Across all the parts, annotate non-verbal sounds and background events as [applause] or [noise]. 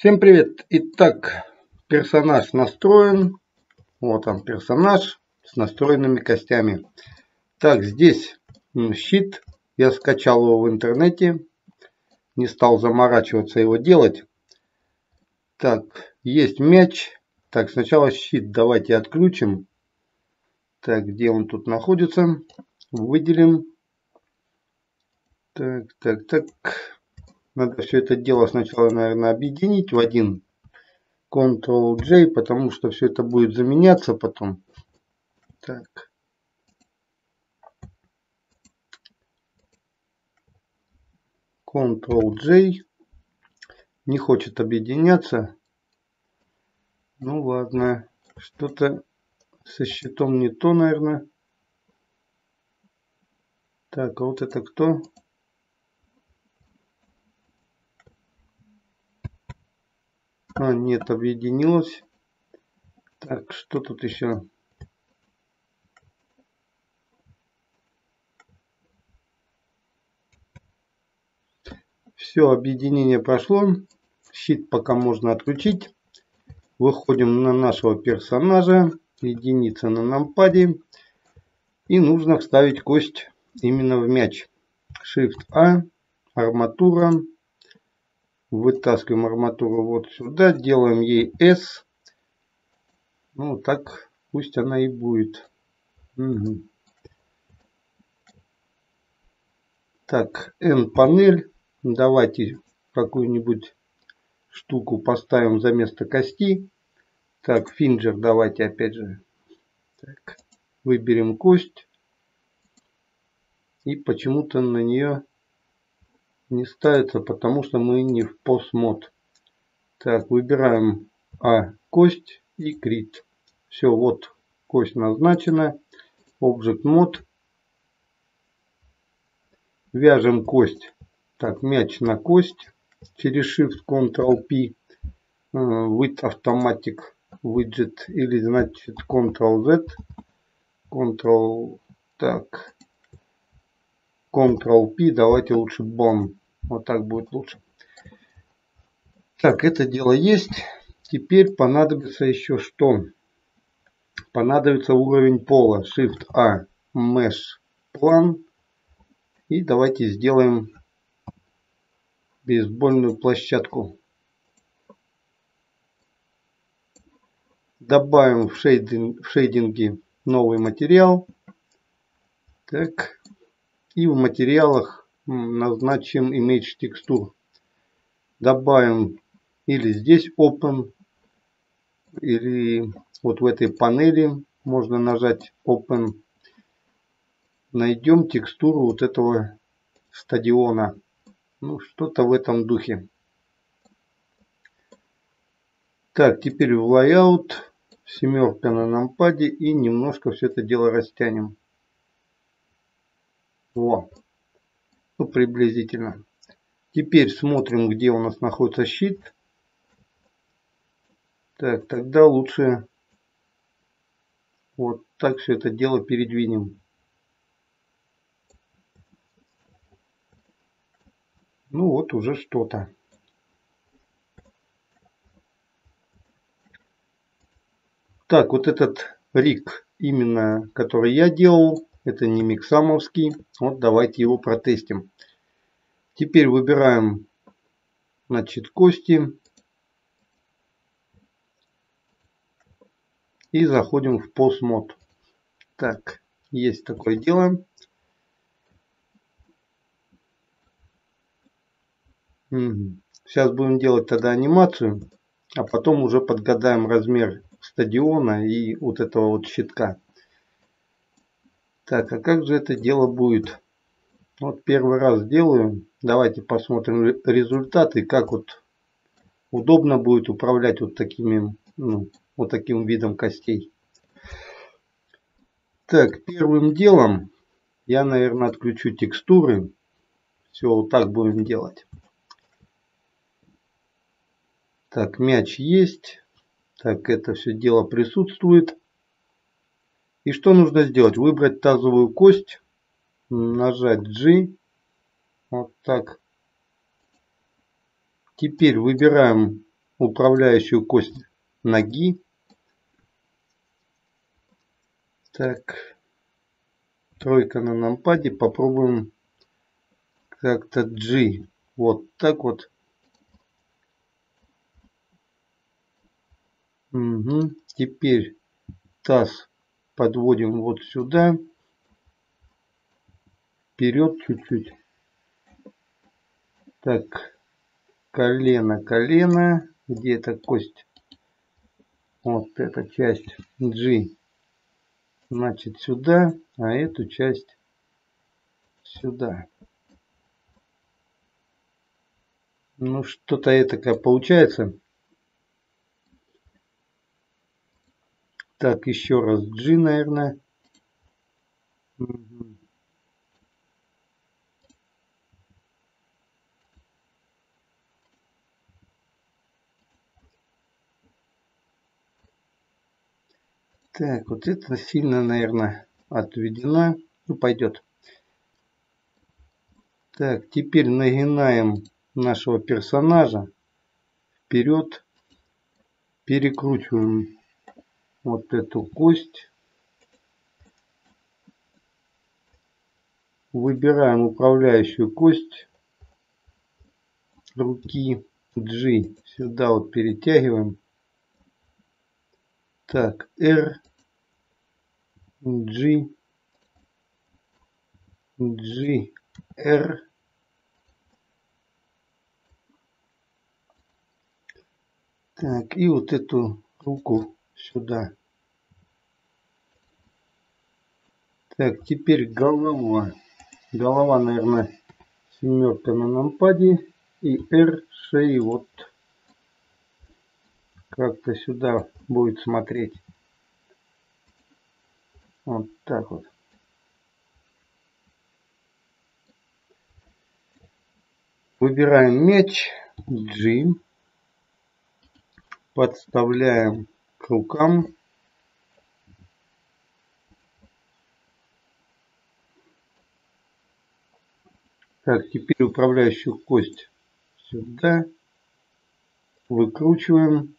Всем привет! Итак, персонаж настроен. Вот он персонаж с настроенными костями. Так, здесь щит. Я скачал его в интернете. Не стал заморачиваться его делать. Так, есть мяч. Так, сначала щит давайте отключим. Так, где он тут находится? Выделим. Так, так, так. Надо все это дело сначала, наверное, объединить в один Ctrl-J, потому что все это будет заменяться потом. Так. Ctrl-J. Не хочет объединяться. Ну ладно. Что-то со счетом не то, наверное. Так, а вот это кто? А, нет, объединилось. Так, что тут еще? Все, объединение прошло. Щит пока можно отключить. Выходим на нашего персонажа. Единица на нампаде. И нужно вставить кость именно в мяч. Shift A, арматура, Вытаскиваем арматуру вот сюда, делаем ей S. Ну, так пусть она и будет. Угу. Так, N-панель. Давайте какую-нибудь штуку поставим за место кости. Так, финджер давайте опять же. Так, выберем кость. И почему-то на нее не ставится, потому что мы не в постмод. Так, выбираем А кость и крит. Все, вот кость назначена. Object мод. Вяжем кость. Так, мяч на кость. Через Shift Ctrl P. With Automatic Widget. Или значит Ctrl Z. Ctrl. Так. Ctrl P. Давайте лучше Bone. Вот так будет лучше. Так, это дело есть. Теперь понадобится еще что? Понадобится уровень пола. Shift-A. Mesh. План. И давайте сделаем бейсбольную площадку. Добавим в, шейдинг, в шейдинге новый материал. Так. И в материалах назначим image текстур. Добавим или здесь open, или вот в этой панели можно нажать open. Найдем текстуру вот этого стадиона. Ну, что-то в этом духе. Так, теперь в layout, семерка на нампаде и немножко все это дело растянем. Во ну, приблизительно. Теперь смотрим, где у нас находится щит. Так, тогда лучше вот так все это дело передвинем. Ну вот уже что-то. Так, вот этот рик, именно который я делал, это не миксамовский. Вот давайте его протестим. Теперь выбираем значит, кости. И заходим в постмод. Так, есть такое дело. Сейчас будем делать тогда анимацию, а потом уже подгадаем размер стадиона и вот этого вот щитка. Так, а как же это дело будет? Вот первый раз делаю. Давайте посмотрим результаты, как вот удобно будет управлять вот такими, ну, вот таким видом костей. Так, первым делом я, наверное, отключу текстуры. Все, вот так будем делать. Так, мяч есть. Так, это все дело присутствует. И что нужно сделать? Выбрать тазовую кость, нажать G, вот так. Теперь выбираем управляющую кость ноги. Так, тройка на нампаде. Попробуем как-то G. Вот так вот. Угу. Теперь таз подводим вот сюда. Вперед чуть-чуть. Так, колено, колено. Где эта кость? Вот эта часть G. Значит сюда, а эту часть сюда. Ну, что-то это как получается. Так, еще раз G, наверное. Так, вот это сильно, наверное, отведена. Ну, пойдет. Так, теперь нагинаем нашего персонажа вперед. Перекручиваем вот эту кость. Выбираем управляющую кость руки G. Сюда вот перетягиваем. Так, R G, G, R. Так, и вот эту руку сюда. Так, теперь голова. Голова, наверное, семерка на нампаде. И R шеи вот как-то сюда будет смотреть. Вот так вот. Выбираем меч G. Подставляем рукам. Так, теперь управляющую кость сюда. Выкручиваем.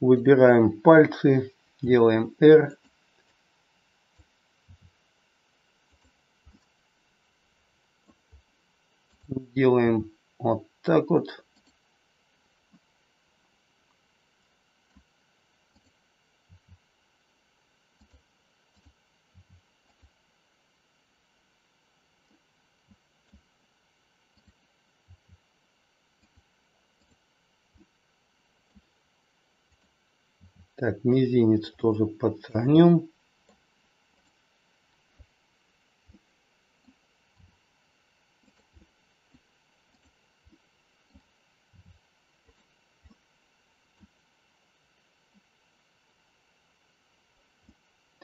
Выбираем пальцы делаем R. Делаем вот так вот. Так, мизинец тоже подсогнем.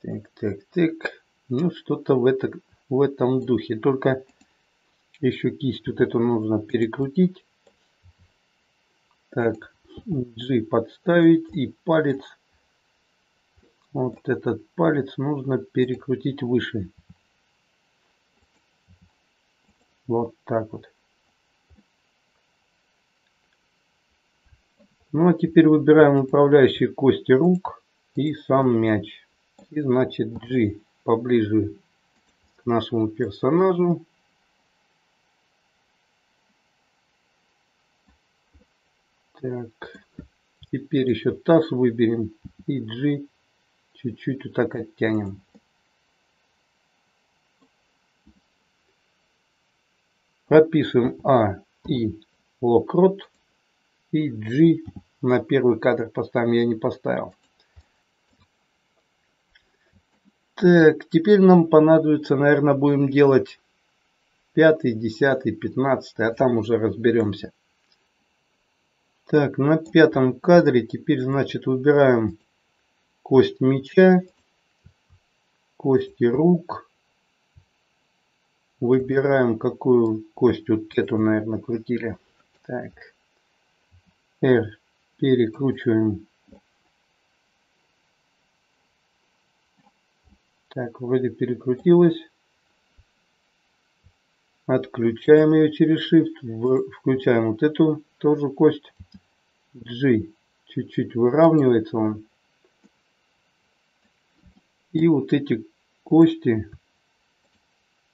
Так, так, так. Ну, что-то в, это, в этом духе. Только еще кисть вот эту нужно перекрутить. Так, G подставить и палец вот этот палец нужно перекрутить выше. Вот так вот. Ну а теперь выбираем управляющие кости рук и сам мяч. И значит G поближе к нашему персонажу. Так, теперь еще таз выберем и G Чуть-чуть вот так оттянем. Прописываем А и локрот. И G на первый кадр поставим. Я не поставил. Так, теперь нам понадобится, наверное, будем делать пятый, десятый, пятнадцатый, а там уже разберемся. Так, на пятом кадре теперь, значит, выбираем кость меча, кости рук. Выбираем, какую кость, вот эту, наверное, крутили. Так, R перекручиваем. Так, вроде перекрутилось. Отключаем ее через Shift. Включаем вот эту тоже кость. G. Чуть-чуть выравнивается он. И вот эти кости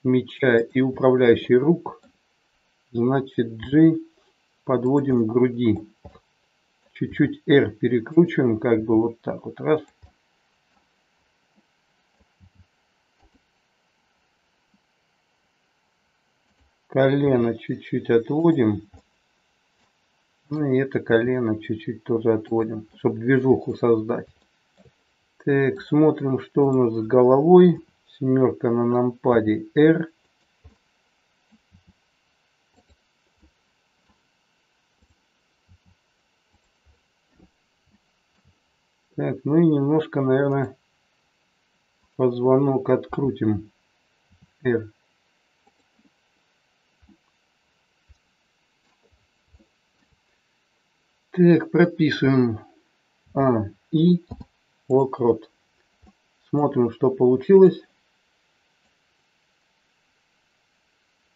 меча и управляющий рук, значит G подводим к груди. Чуть-чуть R перекручиваем, как бы вот так вот. Раз. Колено чуть-чуть отводим. Ну и это колено чуть-чуть тоже отводим, чтобы движуху создать. Так, смотрим, что у нас с головой. Семерка на нампаде R. Так, ну и немножко, наверное, позвонок открутим. R. Так, прописываем А, И, локрот. Смотрим, что получилось.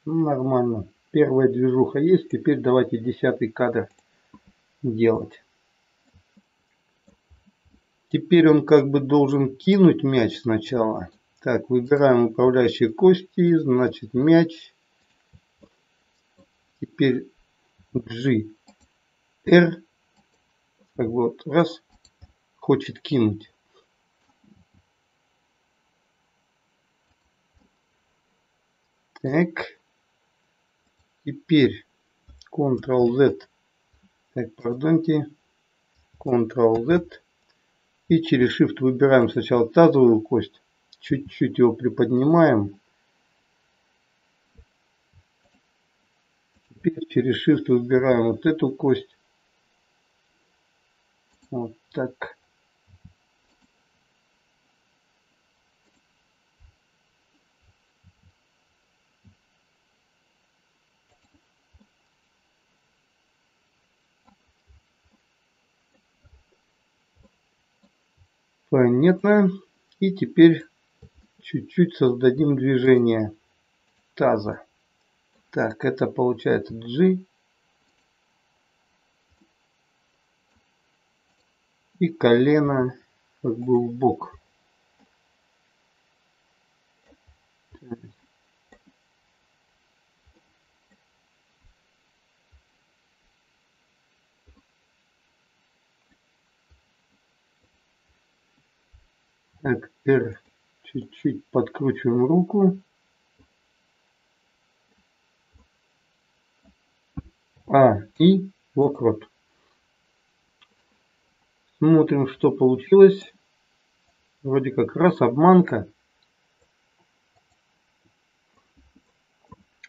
Ну, нормально. Первая движуха есть. Теперь давайте десятый кадр делать. Теперь он как бы должен кинуть мяч сначала. Так, выбираем управляющие кости. Значит, мяч. Теперь G. R бы вот раз хочет кинуть. Так. Теперь Ctrl-Z. Так, пардонте. Ctrl-Z. И через Shift выбираем сначала тазовую кость. Чуть-чуть его приподнимаем. Теперь через Shift выбираем вот эту кость. Вот так. Понятно. И теперь чуть-чуть создадим движение таза. Так, это получается G. и колено как бы в бок. Так, R чуть-чуть подкручиваем руку. А, и локрот. Смотрим, что получилось. Вроде как раз обманка.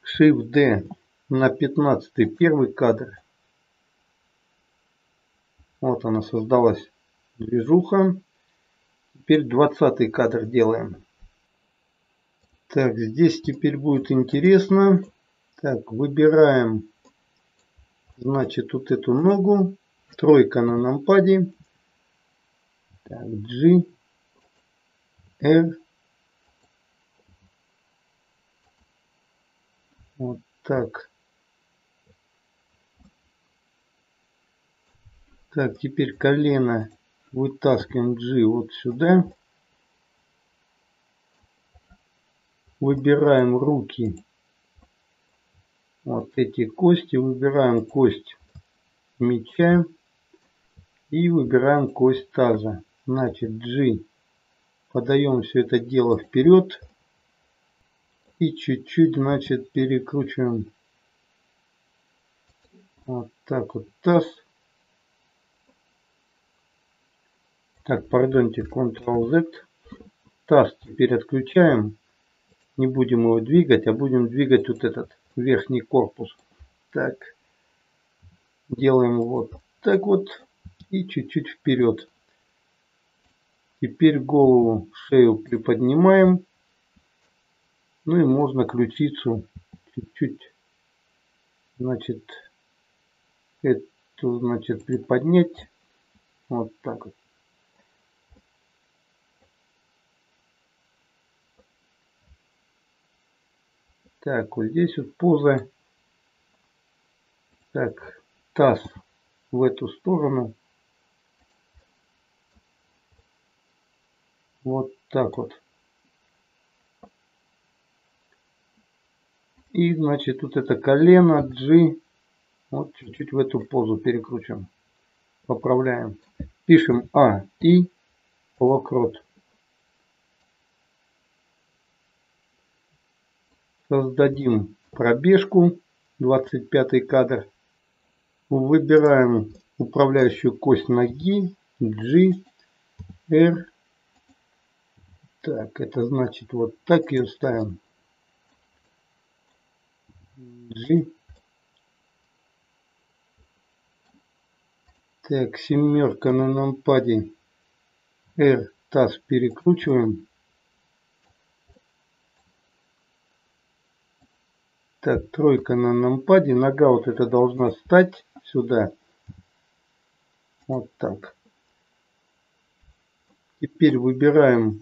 Shift D на 15 первый кадр. Вот она создалась движуха. Теперь 20 кадр делаем. Так, здесь теперь будет интересно. Так, выбираем, значит, вот эту ногу. Тройка на нампаде. Так, G, R. Вот так. Так, теперь колено вытаскиваем G вот сюда. Выбираем руки. Вот эти кости. Выбираем кость меча. И выбираем кость таза значит G. Подаем все это дело вперед. И чуть-чуть, значит, перекручиваем. Вот так вот таз. Так, пардонте, Ctrl-Z. Таз теперь отключаем. Не будем его двигать, а будем двигать вот этот верхний корпус. Так. Делаем вот так вот. И чуть-чуть вперед. Теперь голову, шею приподнимаем. Ну и можно ключицу чуть-чуть, значит, эту, значит, приподнять. Вот так вот. Так, вот здесь вот поза. Так, таз в эту сторону. Вот так вот. И, значит, тут это колено, G. Вот чуть-чуть в эту позу перекручиваем. Поправляем. Пишем А, И, локрот. Создадим пробежку. 25 кадр. Выбираем управляющую кость ноги. G, R. Так, это значит вот так ее ставим. G. Так, семерка на нампаде. R, таз перекручиваем. Так, тройка на нампаде. Нога вот эта должна стать сюда. Вот так. Теперь выбираем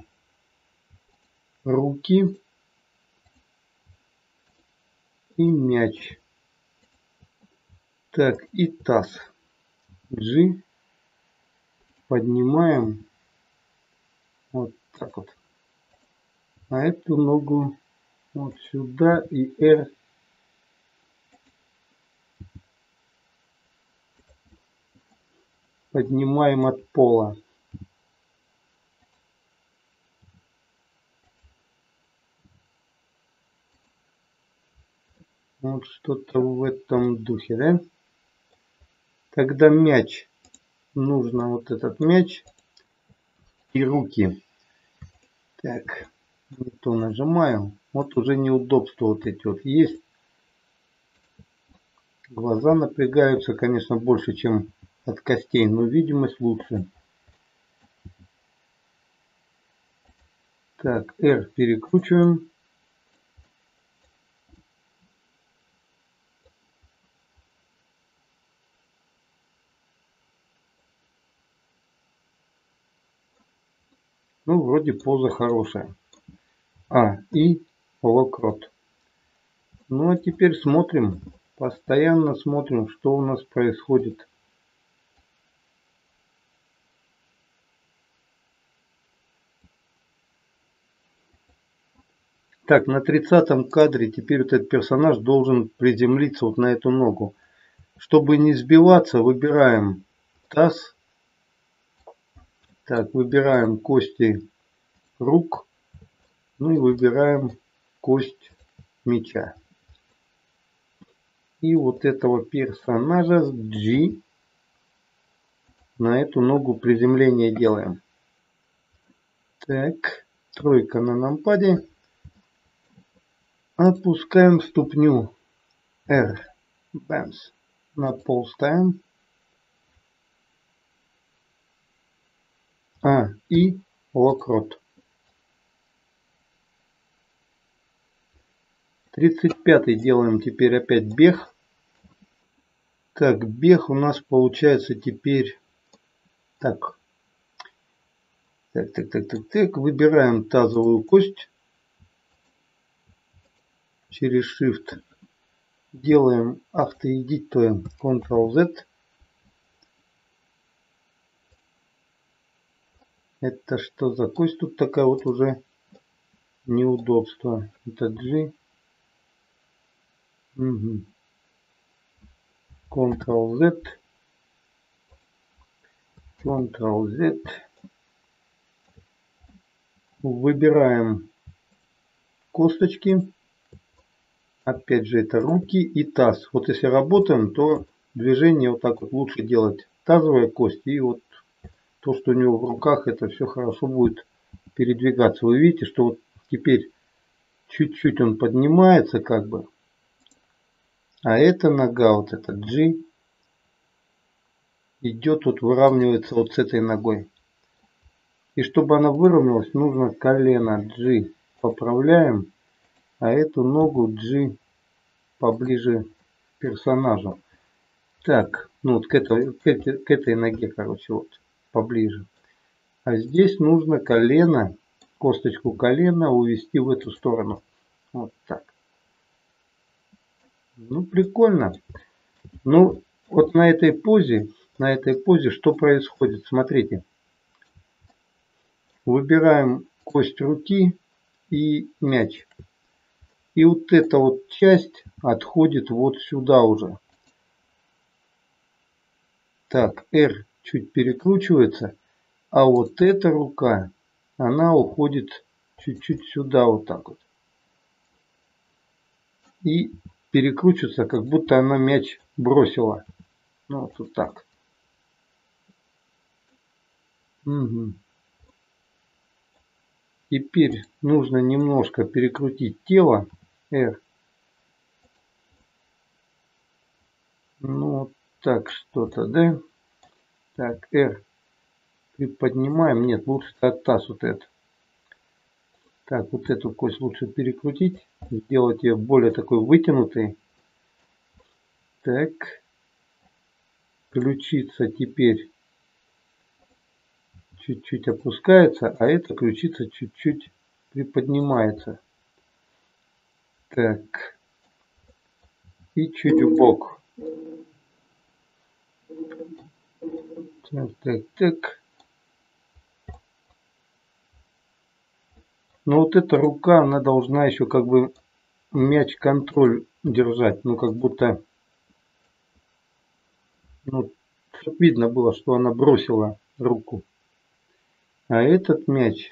руки и мяч. Так, и таз. G. Поднимаем. Вот так вот. А эту ногу вот сюда и R поднимаем от пола. Вот что-то в этом духе, да? Тогда мяч. Нужно вот этот мяч и руки. Так, не то нажимаю. Вот уже неудобства вот эти вот есть. Глаза напрягаются, конечно, больше, чем от костей, но видимость лучше. Так, R перекручиваем. Ну, вроде поза хорошая. А, и локрот. Ну, а теперь смотрим. Постоянно смотрим, что у нас происходит. Так, на 30 кадре теперь вот этот персонаж должен приземлиться вот на эту ногу. Чтобы не сбиваться, выбираем таз. Так, выбираем кости рук. Ну и выбираем кость меча. И вот этого персонажа с G на эту ногу приземление делаем. Так, тройка на нампаде. Опускаем ступню R. Бэмс. На пол ставим. А, и локрот. 35 делаем теперь опять бег. Так, бег у нас получается теперь... Так. Так, так, так, так, так. Выбираем тазовую кость через Shift делаем автоэдитуем Ctrl-Z. Это что за кость тут такая вот уже неудобство. Это G. Угу. Ctrl-Z. Ctrl-Z. Выбираем косточки опять же это руки и таз. Вот если работаем, то движение вот так вот лучше делать. Тазовая кость и вот то, что у него в руках, это все хорошо будет передвигаться. Вы видите, что вот теперь чуть-чуть он поднимается как бы. А эта нога, вот эта G, идет вот выравнивается вот с этой ногой. И чтобы она выровнялась, нужно колено G поправляем а эту ногу G поближе к персонажу. Так, ну вот к этой, к этой, к этой ноге, короче, вот поближе. А здесь нужно колено, косточку колена увести в эту сторону. Вот так. Ну, прикольно. Ну, вот на этой позе, на этой позе что происходит? Смотрите. Выбираем кость руки и мяч. И вот эта вот часть отходит вот сюда уже. Так, R чуть перекручивается, а вот эта рука, она уходит чуть-чуть сюда вот так вот. И перекручивается, как будто она мяч бросила. Ну, вот, вот так. Угу. Теперь нужно немножко перекрутить тело R. Ну, так что-то, да? Так, R. Приподнимаем. Нет, лучше от таз вот это. Так, вот эту кость лучше перекрутить. Сделать ее более такой вытянутой. Так. Ключица теперь чуть-чуть опускается, а эта ключица чуть-чуть приподнимается. Так. И чуть в. Так, так, так. Но вот эта рука, она должна еще как бы мяч контроль держать. Ну, как будто... Ну, видно было, что она бросила руку. А этот мяч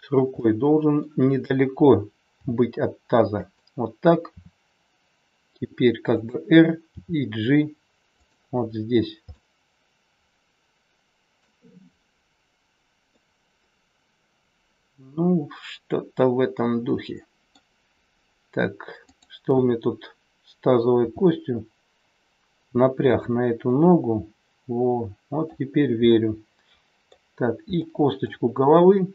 с рукой должен недалеко быть от таза. Вот так. Теперь как бы R и G вот здесь. Ну, что-то в этом духе. Так, что у меня тут с тазовой костью? Напряг на эту ногу. Во, вот теперь верю. Так, и косточку головы.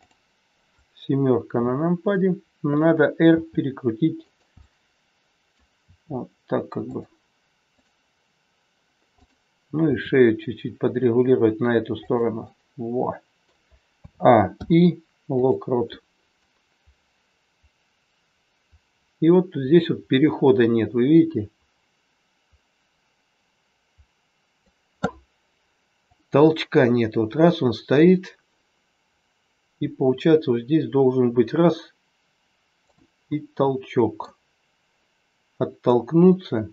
Семерка на нампаде. Надо R перекрутить. Вот так как бы. Ну и шею чуть-чуть подрегулировать на эту сторону. Во. А, и локрот. И вот здесь вот перехода нет, вы видите? Толчка нет. Вот раз он стоит. И получается вот здесь должен быть раз и толчок. Оттолкнуться.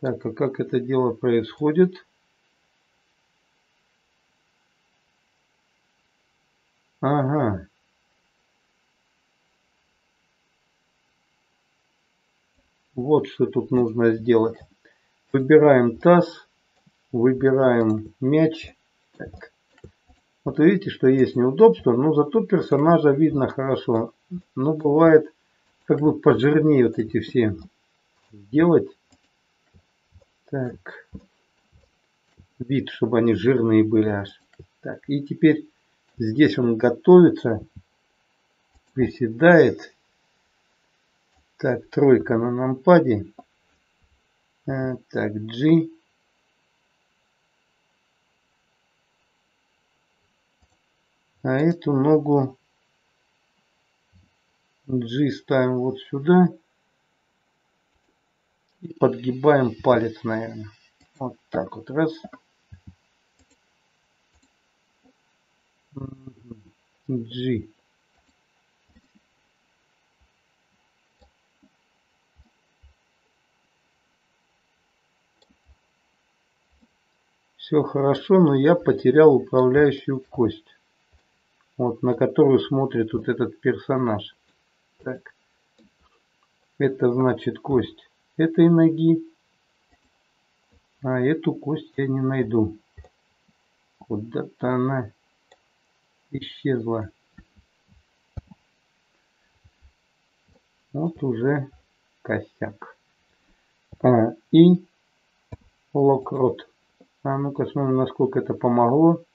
Так, а как это дело происходит? Ага. Вот что тут нужно сделать. Выбираем таз, выбираем мяч. Так. Вот видите, что есть неудобство, но зато персонажа видно хорошо. Но бывает, как бы пожирнее вот эти все сделать. Так. Вид, чтобы они жирные были аж. Так, и теперь Здесь он готовится, приседает. Так, тройка на нампаде. А, так, G. А эту ногу G ставим вот сюда. И подгибаем палец, наверное. Вот так вот. Раз. G. Все хорошо, но я потерял управляющую кость. Вот, на которую смотрит вот этот персонаж. Так. Это значит кость этой ноги. А эту кость я не найду. Куда-то она исчезла. Вот уже косяк. А, и локрот. А ну-ка смотрим, насколько это помогло.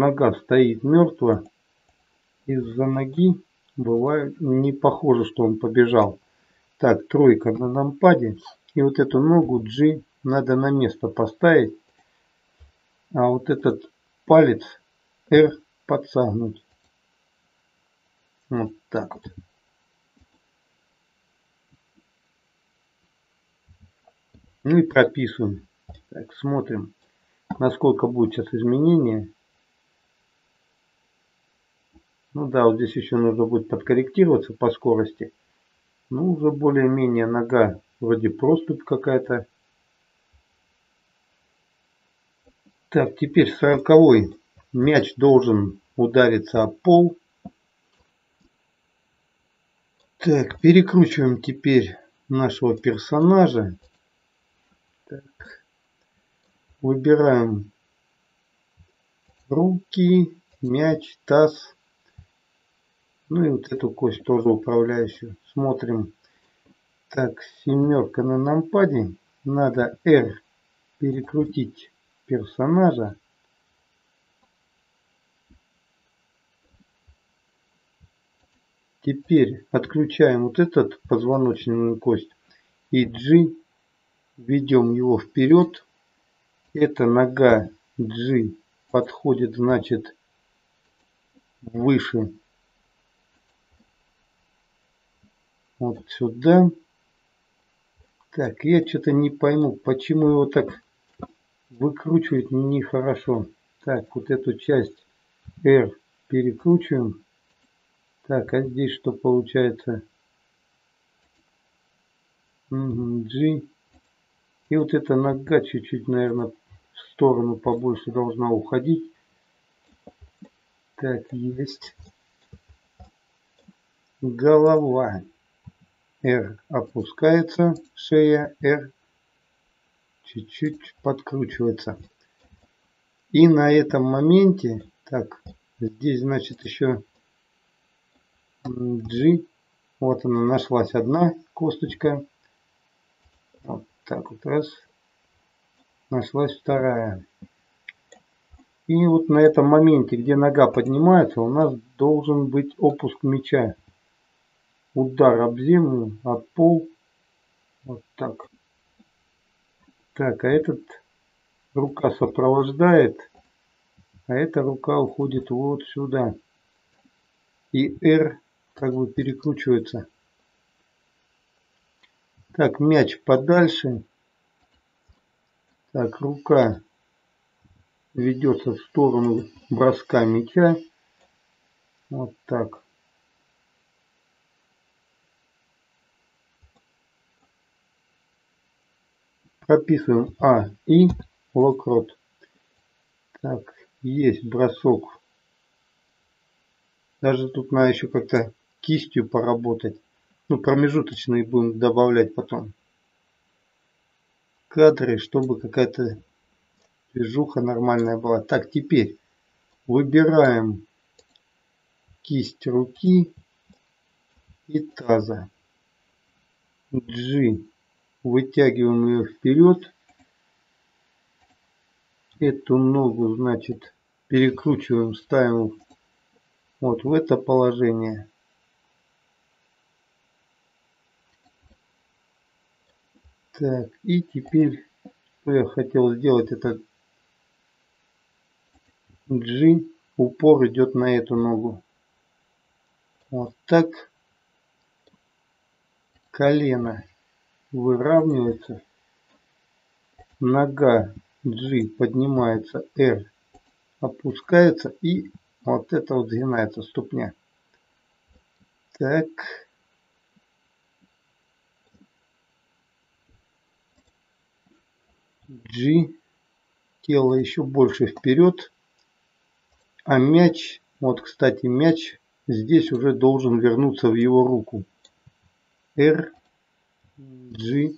Нога стоит мертво. Из-за ноги бывает не похоже, что он побежал. Так, тройка на нампаде. И вот эту ногу G надо на место поставить. А вот этот палец R подсагнуть. Вот так вот. Ну и прописываем. Так, смотрим, насколько будет сейчас изменение. Ну да, вот здесь еще нужно будет подкорректироваться по скорости. Ну, уже более-менее нога, вроде проступь какая-то. Так, теперь сороковой. Мяч должен удариться о пол. Так, перекручиваем теперь нашего персонажа. Так. Выбираем руки, мяч, таз. Ну и вот эту кость тоже управляющую. Смотрим. Так, семерка на нампаде. Надо R перекрутить персонажа. Теперь отключаем вот этот позвоночную кость и G ведем его вперед. Эта нога G подходит, значит, выше. Вот сюда. Так, я что-то не пойму, почему его так выкручивать нехорошо. Так, вот эту часть R перекручиваем. Так, а здесь что получается? G. И вот эта нога чуть-чуть, наверное, в сторону побольше должна уходить. Так, есть. Голова. R опускается, шея R чуть-чуть подкручивается. И на этом моменте, так, здесь значит еще G. Вот она нашлась одна косточка. Вот так вот раз. Нашлась вторая. И вот на этом моменте, где нога поднимается, у нас должен быть опуск мяча. Удар об землю, об пол. Вот так. Так, а этот рука сопровождает, а эта рука уходит вот сюда. И R как бы перекручивается. Так, мяч подальше. Так, рука ведется в сторону броска мяча. Вот так. Прописываем А и локрот. Так, есть бросок. Даже тут надо еще как-то кистью поработать. Ну, промежуточные будем добавлять потом. Кадры, чтобы какая-то движуха нормальная была. Так, теперь выбираем кисть руки и таза. G. Вытягиваем ее вперед. Эту ногу, значит, перекручиваем, ставим вот в это положение. Так, и теперь, что я хотел сделать, это G, упор идет на эту ногу. Вот так. Колено выравнивается. Нога G поднимается, R опускается и вот это вот сгинается ступня. Так. G. Тело еще больше вперед. А мяч, вот кстати мяч, здесь уже должен вернуться в его руку. R. G.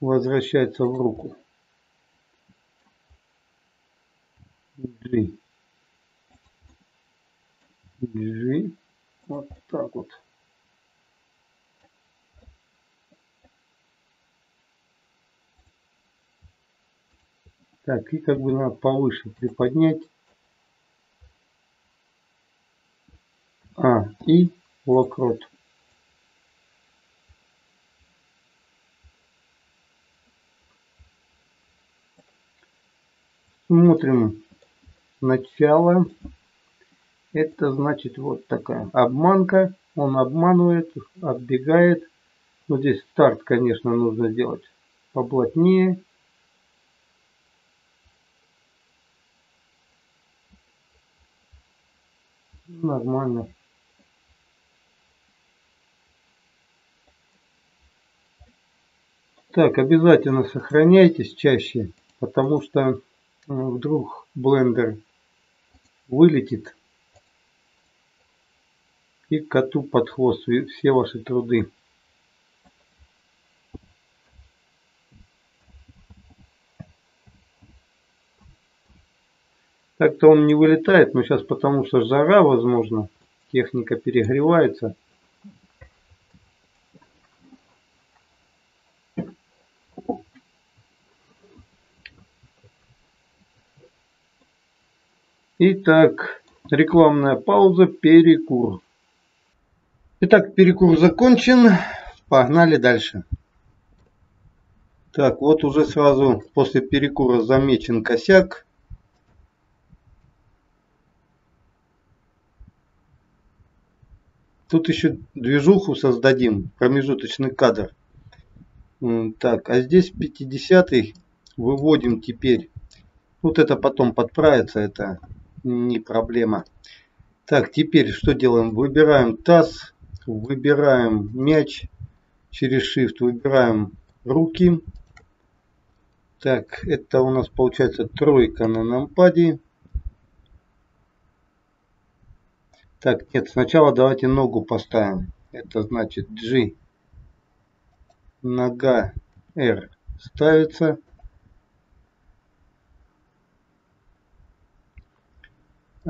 Возвращается в руку. G. G. Вот так вот. Так, и как бы надо повыше приподнять. А, и локрот. Смотрим начало. Это значит вот такая обманка. Он обманывает, отбегает. Вот здесь старт, конечно, нужно делать поплотнее. Нормально. Так, обязательно сохраняйтесь чаще, потому что ну, вдруг блендер вылетит и коту под хвост все ваши труды. Так-то он не вылетает, но сейчас потому что жара, возможно, техника перегревается. Итак, рекламная пауза, перекур. Итак, перекур закончен. Погнали дальше. Так, вот уже сразу после перекура замечен косяк. Тут еще движуху создадим, промежуточный кадр. Так, а здесь 50 выводим теперь. Вот это потом подправится, это не проблема. Так, теперь что делаем? Выбираем таз, выбираем мяч, через Shift выбираем руки. Так, это у нас получается тройка на нампаде. Так, нет, сначала давайте ногу поставим. Это значит G. Нога R ставится.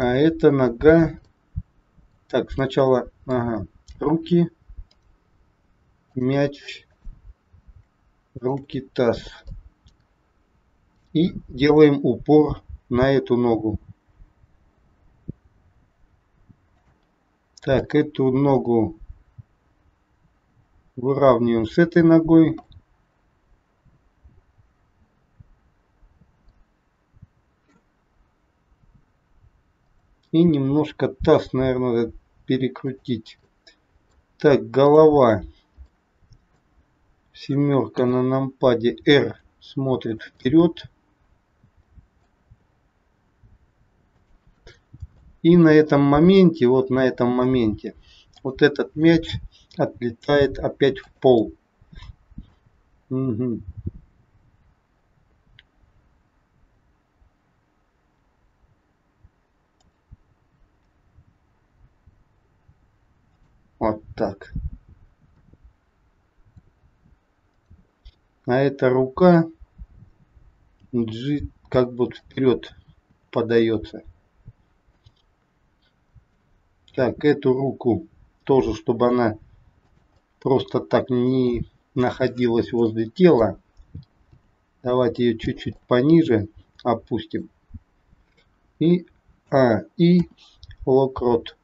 А это нога. Так, сначала ага, руки, мяч, руки, таз. И делаем упор на эту ногу. Так, эту ногу выравниваем с этой ногой. И немножко таз, наверное, надо перекрутить. Так, голова. Семерка на нампаде R смотрит вперед. И на этом моменте, вот на этом моменте, вот этот мяч отлетает опять в пол. Угу. Вот так. А эта рука G как бы вперед подается. Так, эту руку тоже, чтобы она просто так не находилась возле тела. Давайте ее чуть-чуть пониже опустим. И, а, и локрот.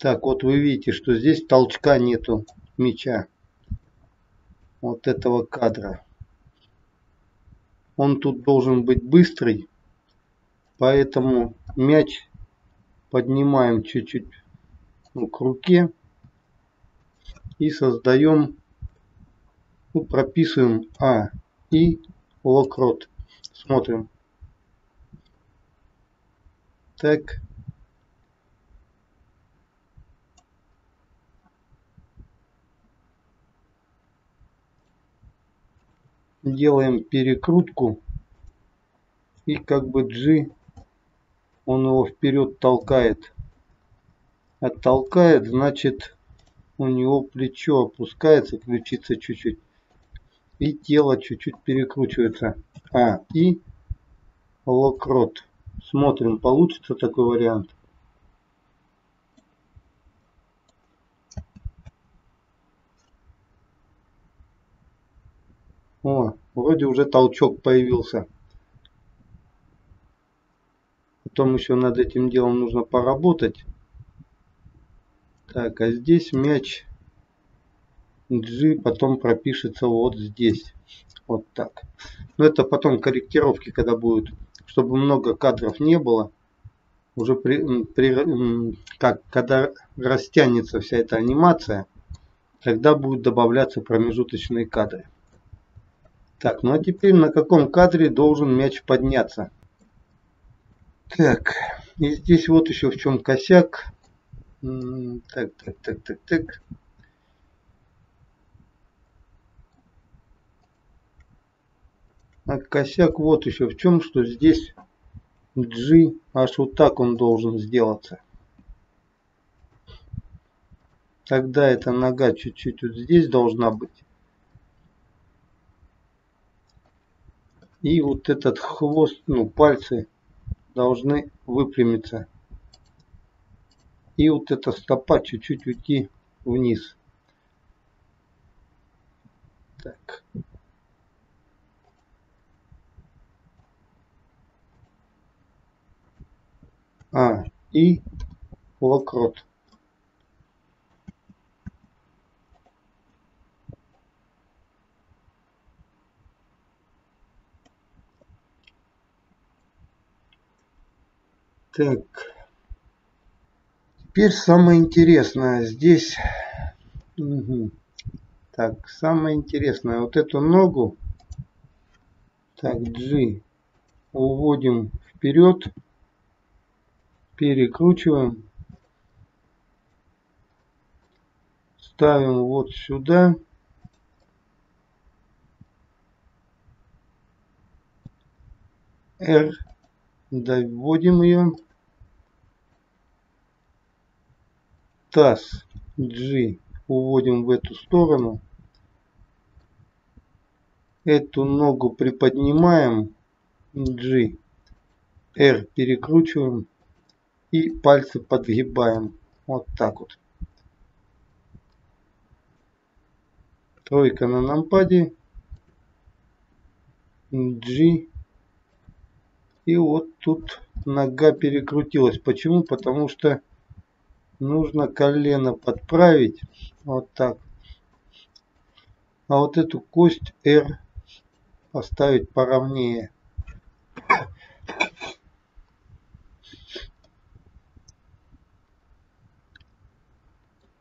Так, вот вы видите, что здесь толчка нету мяча. Вот этого кадра. Он тут должен быть быстрый. Поэтому мяч поднимаем чуть-чуть ну, к руке и создаем, ну, прописываем А и локрот. Смотрим. Так. Делаем перекрутку и как бы G он его вперед толкает. Оттолкает, значит у него плечо опускается, ключица чуть-чуть. И тело чуть-чуть перекручивается. А, и локрот. Смотрим, получится такой вариант. О, вроде уже толчок появился. Потом еще над этим делом нужно поработать. Так, а здесь мяч G потом пропишется вот здесь. Вот так. Но это потом корректировки, когда будут, чтобы много кадров не было. Уже при, при как, когда растянется вся эта анимация, тогда будут добавляться промежуточные кадры. Так, ну а теперь на каком кадре должен мяч подняться? Так, и здесь вот еще в чем косяк. Так, так, так, так, так. А косяк вот еще в чем, что здесь G аж вот так он должен сделаться. Тогда эта нога чуть-чуть вот здесь должна быть. И вот этот хвост, ну пальцы должны выпрямиться. И вот эта стопа чуть-чуть уйти вниз. Так. А, и локрот. Так. Теперь самое интересное. Здесь... Угу. Так, самое интересное. Вот эту ногу. Так, G. Уводим вперед. Перекручиваем. Ставим вот сюда. R доводим ее. Таз G уводим в эту сторону. Эту ногу приподнимаем. G. R перекручиваем. И пальцы подгибаем. Вот так вот. Тройка на нампаде. G и вот тут нога перекрутилась. Почему? Потому что нужно колено подправить. Вот так. А вот эту кость R поставить поровнее.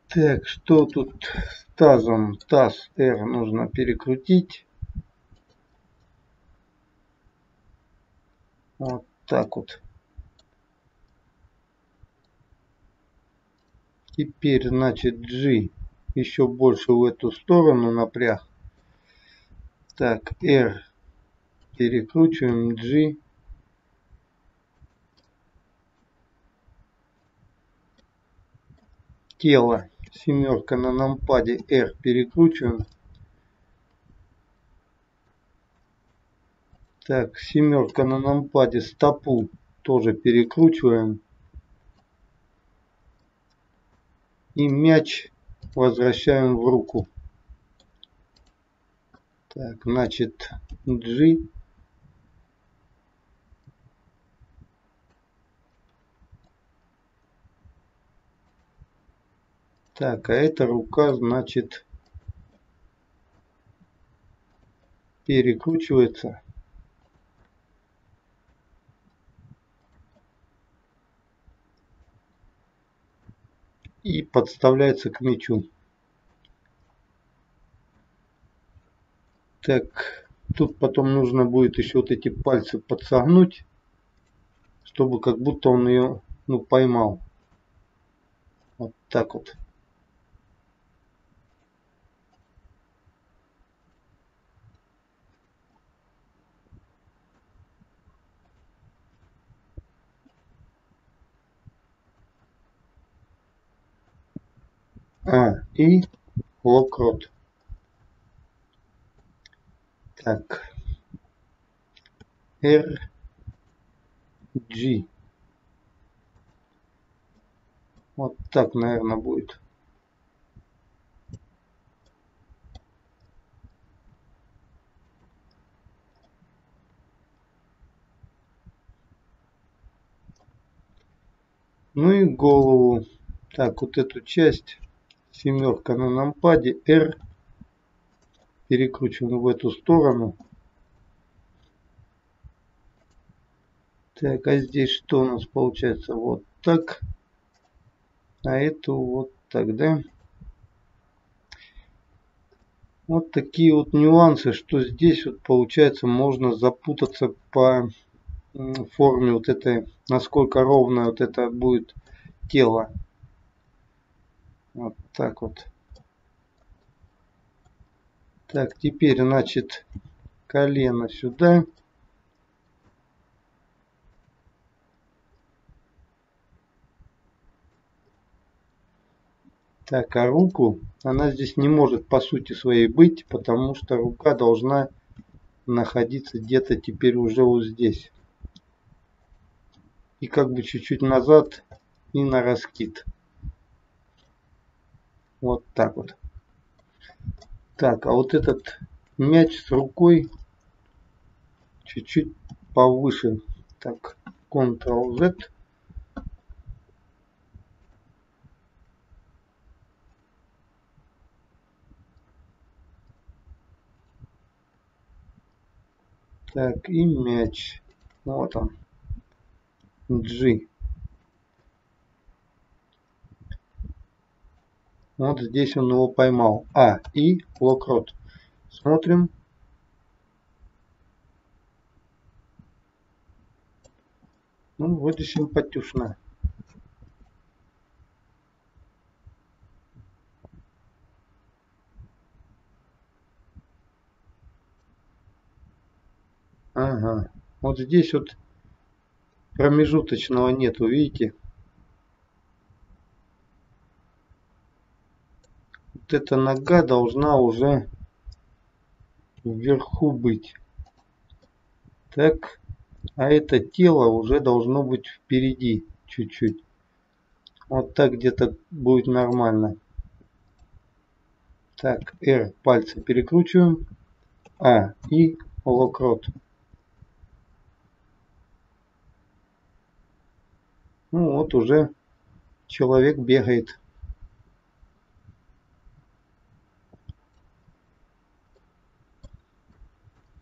Так, что тут с тазом? Таз R нужно перекрутить. Вот так вот. Теперь, значит, G еще больше в эту сторону напряг. Так, R перекручиваем G. Тело семерка на нампаде R перекручиваем. Так, семерка на нампаде, стопу тоже перекручиваем. И мяч возвращаем в руку. Так, значит, G. Так, а эта рука, значит, перекручивается. И подставляется к мячу. Так, тут потом нужно будет еще вот эти пальцы подсогнуть, чтобы как будто он ее ну, поймал. Вот так вот. А и локрот. Так. Р. G. Вот так, наверное, будет. Ну и голову. Так, вот эту часть семерка на нампаде, R, перекручиваем в эту сторону. Так, а здесь что у нас получается? Вот так. А эту вот так, да? Вот такие вот нюансы, что здесь вот получается можно запутаться по форме вот этой, насколько ровно вот это будет тело. Вот так вот. Так, теперь, значит, колено сюда. Так, а руку, она здесь не может по сути своей быть, потому что рука должна находиться где-то теперь уже вот здесь. И как бы чуть-чуть назад и на раскид. Вот так вот. Так, а вот этот мяч с рукой чуть-чуть повыше. Так, Ctrl-Z. Так, и мяч. Вот он. G. Вот здесь он его поймал. А, и локрот. Смотрим. Ну, вроде симпатюшно. Ага. Вот здесь вот промежуточного нету, видите? Вот эта нога должна уже вверху быть. Так. А это тело уже должно быть впереди чуть-чуть. Вот так где-то будет нормально. Так, R пальцы перекручиваем. А, и локрот. Ну вот уже человек бегает.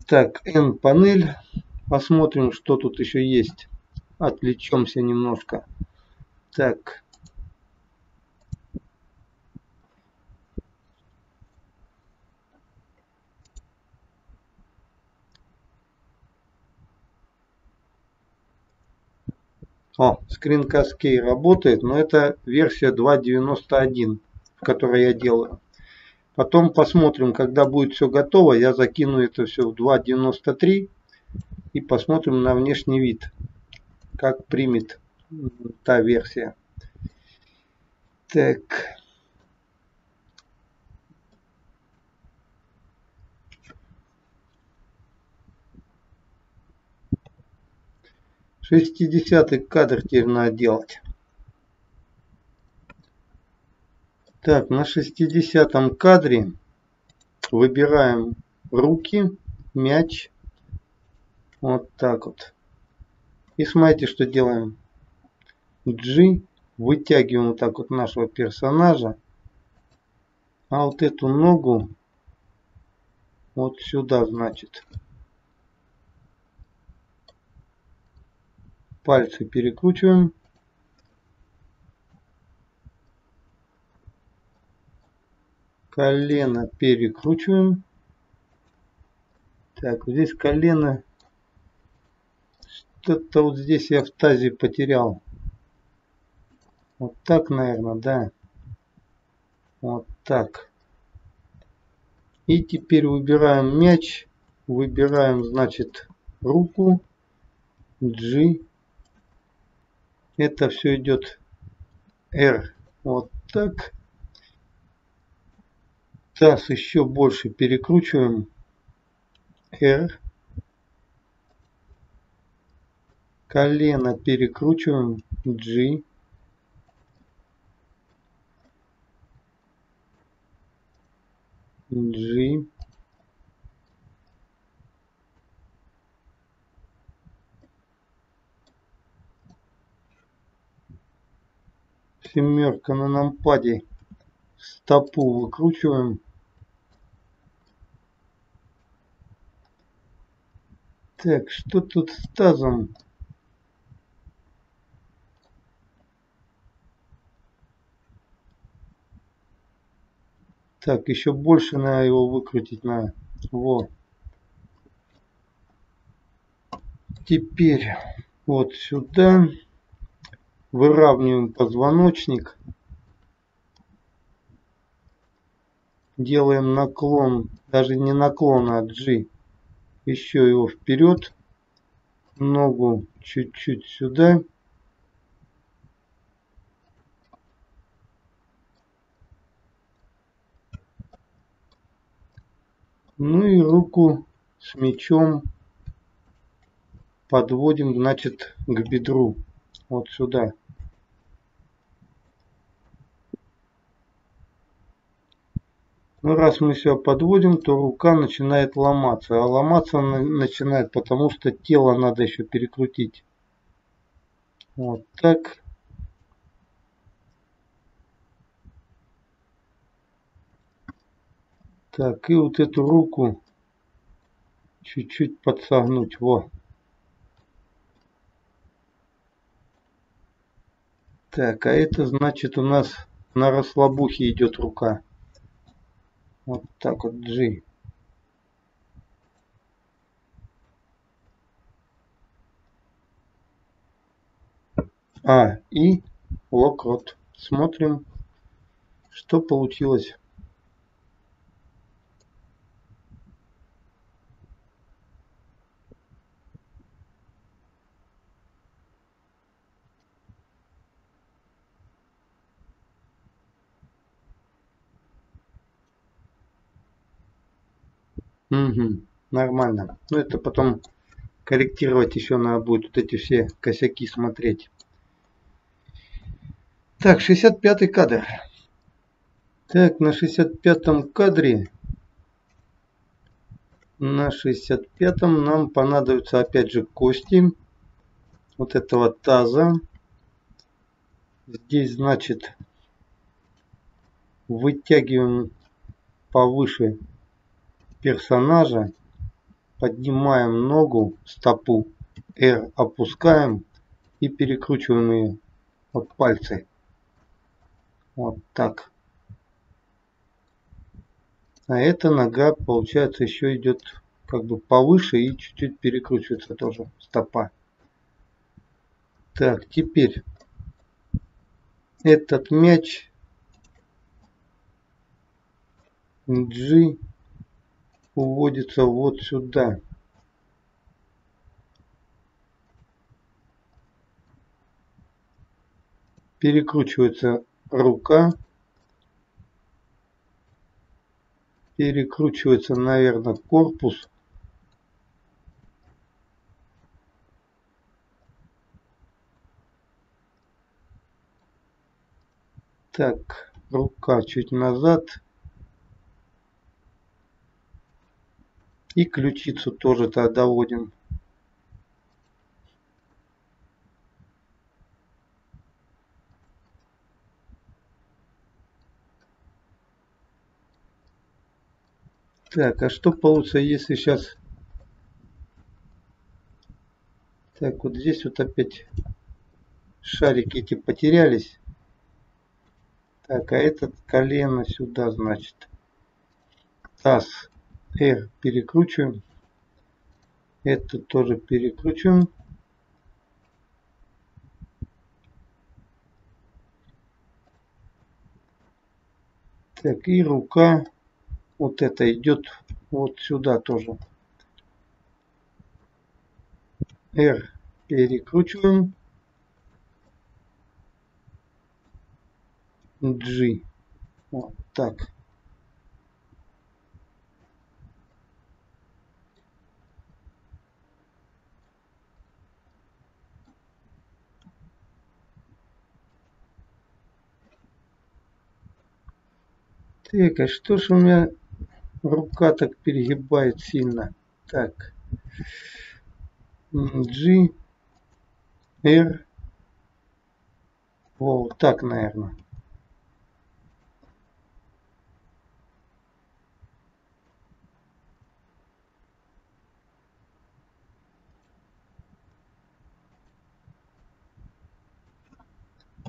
Так, N-панель. Посмотрим, что тут еще есть. Отвлечемся немножко. Так, О, скринкаст Key работает, но это версия 2.91, в которой я делаю. Потом посмотрим, когда будет все готово, я закину это все в 2.93 и посмотрим на внешний вид, как примет та версия. Так. 60 кадр теперь надо делать. Так, на 60 кадре выбираем руки, мяч. Вот так вот. И смотрите, что делаем. G. Вытягиваем вот так вот нашего персонажа. А вот эту ногу вот сюда, значит. пальцы перекручиваем. Колено перекручиваем. Так, здесь колено. Что-то вот здесь я в тазе потерял. Вот так, наверное, да. Вот так. И теперь выбираем мяч. Выбираем, значит, руку. G это все идет R вот так. Таз еще больше перекручиваем. R. Колено перекручиваем. G. G. Семерка на нампаде. Стопу выкручиваем. Так, что тут с тазом? Так, еще больше надо его выкрутить на. Вот. Теперь вот сюда выравниваем позвоночник. Делаем наклон, даже не наклон, а G. Еще его вперед. Ногу чуть-чуть сюда. Ну и руку с мечом подводим, значит, к бедру. Вот сюда. Ну, раз мы все подводим, то рука начинает ломаться. А ломаться начинает, потому что тело надо еще перекрутить. Вот так. Так, и вот эту руку чуть-чуть подсогнуть. Во. Так, а это значит у нас на расслабухе идет рука. Вот так вот G. А, и локрот. Смотрим, что получилось. Угу, нормально. Ну это потом корректировать еще надо будет вот эти все косяки смотреть. Так, 65 кадр. Так, на 65 кадре, на 65 нам понадобится опять же кости вот этого таза. Здесь, значит, вытягиваем повыше персонажа, поднимаем ногу, стопу, R опускаем и перекручиваем ее от пальцы. Вот так. А эта нога, получается, еще идет как бы повыше и чуть-чуть перекручивается тоже стопа. Так, теперь этот мяч G уводится вот сюда. Перекручивается рука. Перекручивается, наверное, корпус. Так, рука чуть назад. И ключицу тоже то доводим. Так, а что получится, если сейчас... Так, вот здесь вот опять шарики эти потерялись. Так, а этот колено сюда, значит. Таз. R перекручиваем. Это тоже перекручиваем. Так, и рука вот это идет вот сюда тоже. R перекручиваем. G. Вот так. Так, а что ж у меня рука так перегибает сильно? Так. G, R. Вот так, наверное.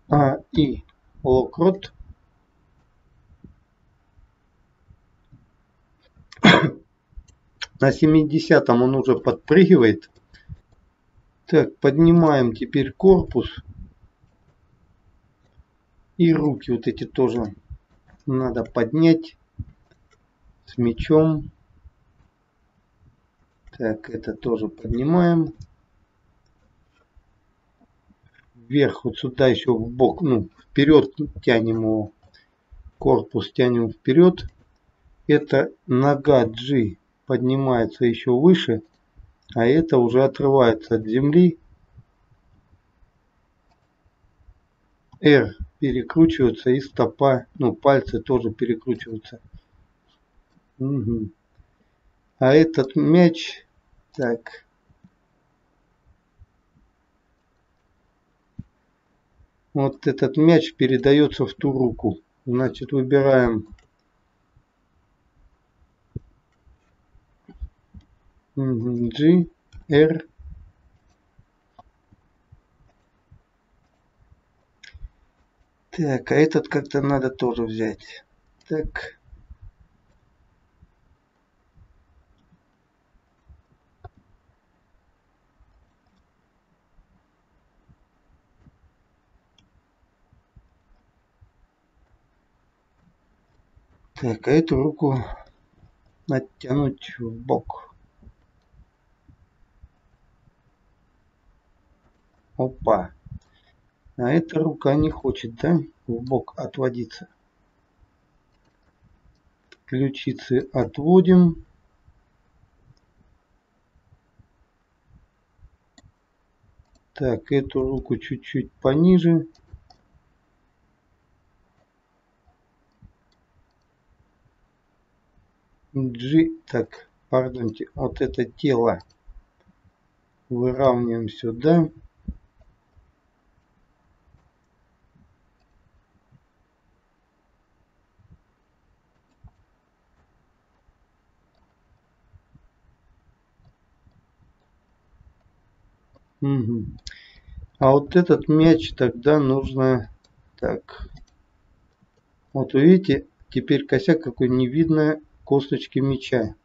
А, и локрот. [coughs] На 70 он уже подпрыгивает. Так, поднимаем теперь корпус. И руки вот эти тоже надо поднять с мечом. Так, это тоже поднимаем. Вверх, вот сюда еще в бок, ну, вперед тянем его. Корпус тянем вперед. Это нога G поднимается еще выше, а это уже отрывается от земли. R перекручиваются и стопа, ну пальцы тоже перекручиваются. Угу. А этот мяч, так. Вот этот мяч передается в ту руку. Значит, выбираем G, R, Так, а этот как-то надо тоже взять. Так. Так, а эту руку оттянуть в бок. Опа. А эта рука не хочет, да, в бок отводиться. Ключицы отводим. Так, эту руку чуть-чуть пониже. G, так, пардонте, вот это тело выравниваем сюда. Угу. А вот этот мяч тогда нужно... Так. Вот видите, теперь косяк какой не видно косточки мяча.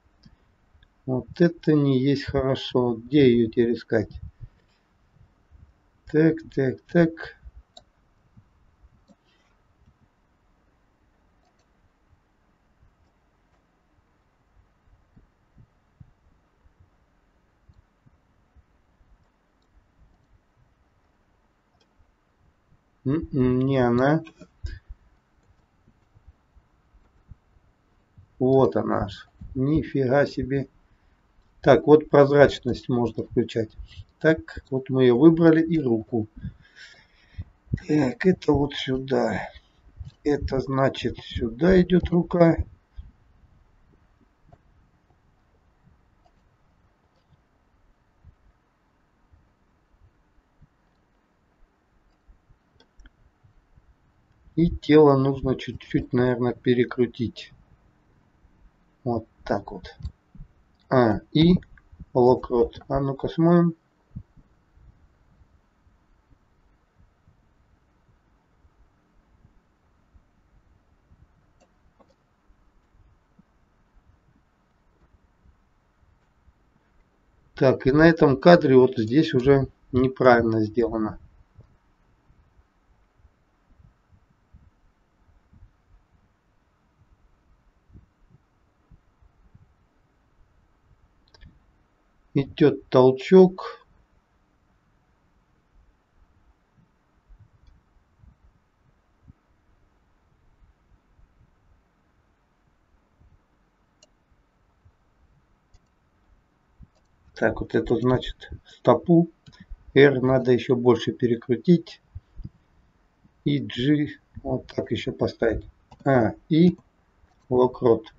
Вот это не есть хорошо. Где ее теперь искать? Так, так, так. Не она. Вот она. Нифига себе. Так, вот прозрачность можно включать. Так, вот мы ее выбрали и руку. Так, это вот сюда. Это значит сюда идет рука. И тело нужно чуть-чуть, наверное, перекрутить. Вот так вот. А, и локрот. А ну-ка смотрим. Так, и на этом кадре вот здесь уже неправильно сделано. Идет толчок. Так, вот это значит стопу. R надо еще больше перекрутить. И G вот так еще поставить. А, и локрот.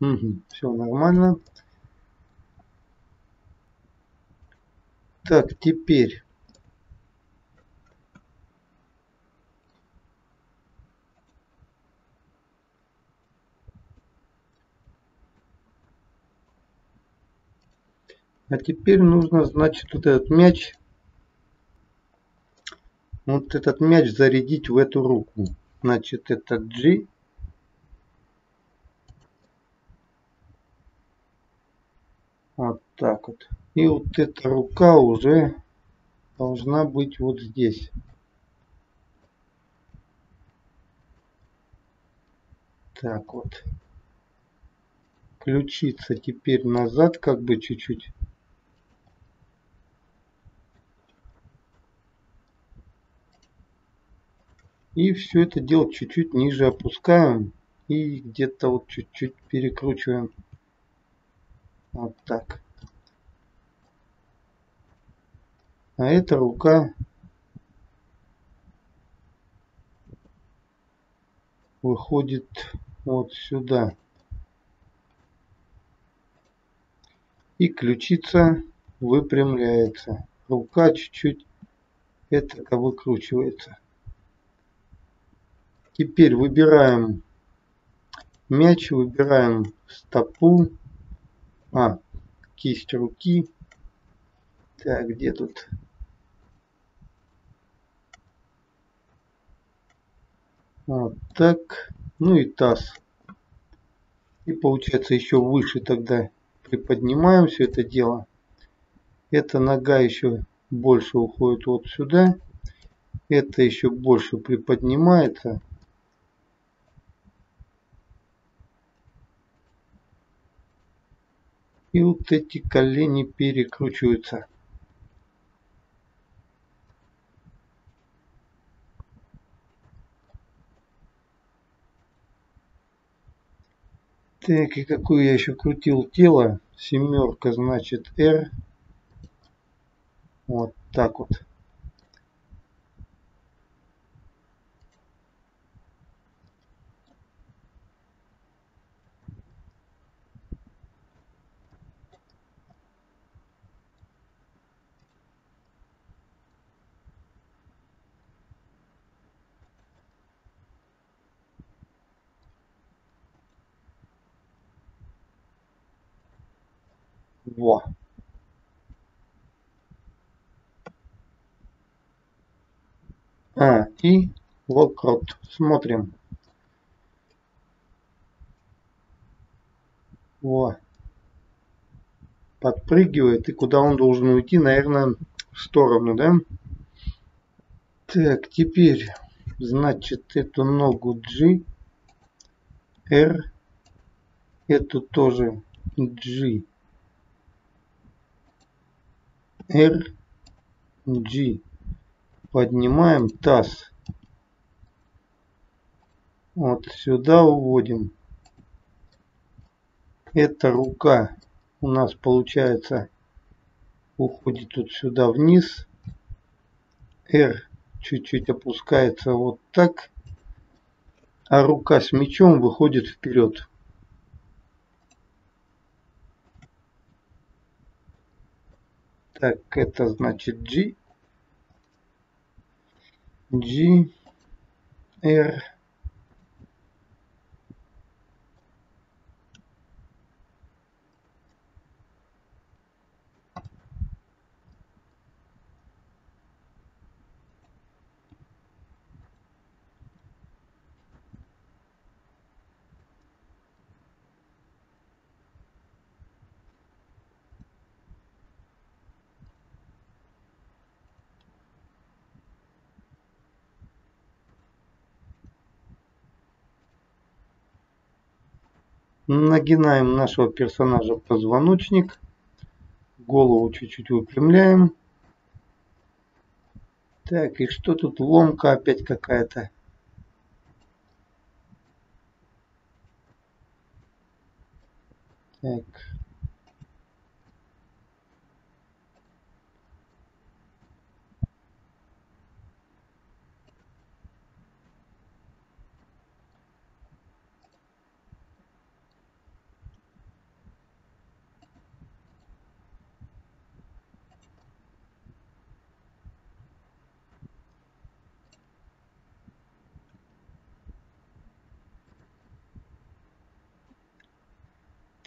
Угу, все нормально. Так, теперь. А теперь нужно, значит, вот этот мяч, вот этот мяч зарядить в эту руку. Значит, это G, так вот. И вот эта рука уже должна быть вот здесь. Так вот. Ключица теперь назад как бы чуть-чуть. И все это дело чуть-чуть ниже опускаем. И где-то вот чуть-чуть перекручиваем. Вот так. А эта рука выходит вот сюда. И ключица выпрямляется. Рука чуть-чуть это выкручивается. Теперь выбираем мяч, выбираем стопу, а, кисть руки. Так, где тут? Вот так. Ну и таз. И получается еще выше тогда приподнимаем все это дело. Эта нога еще больше уходит вот сюда. Это еще больше приподнимается. И вот эти колени перекручиваются. Так, и какую я еще крутил тело? Семерка, значит, R. Вот так вот. Во. А, и локрот. Смотрим. Во. Подпрыгивает. И куда он должен уйти? Наверное, в сторону, да? Так, теперь, значит, эту ногу G, R, эту тоже G. R, G. Поднимаем таз. Вот сюда уводим. Эта рука у нас получается уходит тут сюда вниз. R чуть-чуть опускается вот так. А рука с мечом выходит вперед. Так, это значит G. G. R. Нагинаем нашего персонажа позвоночник. Голову чуть-чуть выпрямляем. Так, и что тут? Ломка опять какая-то. Так.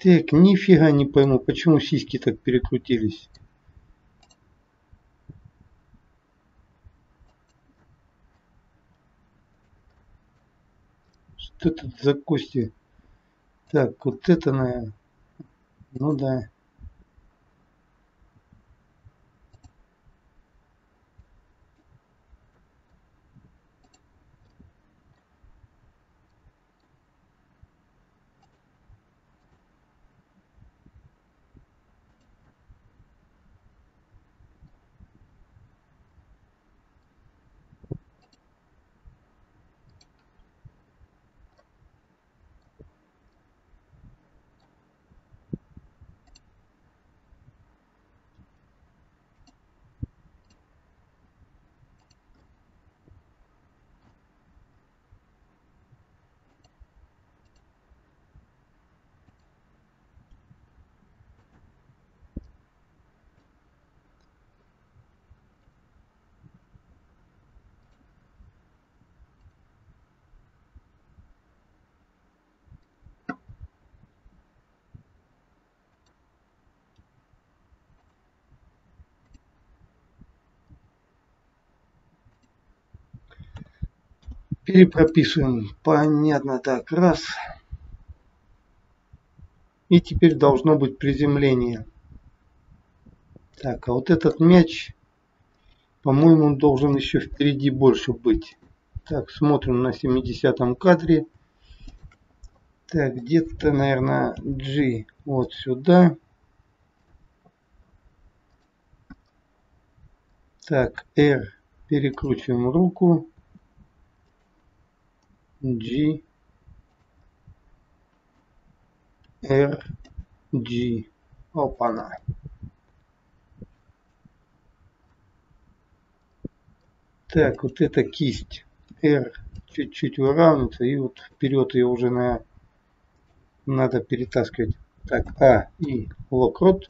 Так, нифига не пойму, почему сиськи так перекрутились. Что тут за кости? Так, вот это, наверное. Ну да. Перепрописываем. Понятно. Так, раз. И теперь должно быть приземление. Так, а вот этот мяч, по-моему, он должен еще впереди больше быть. Так, смотрим на 70 кадре. Так, где-то, наверное, G вот сюда. Так, R перекручиваем руку. G R G. Опана так вот эта кисть R чуть-чуть выравнивается и вот вперед ее уже на надо перетаскивать. Так А и локрот.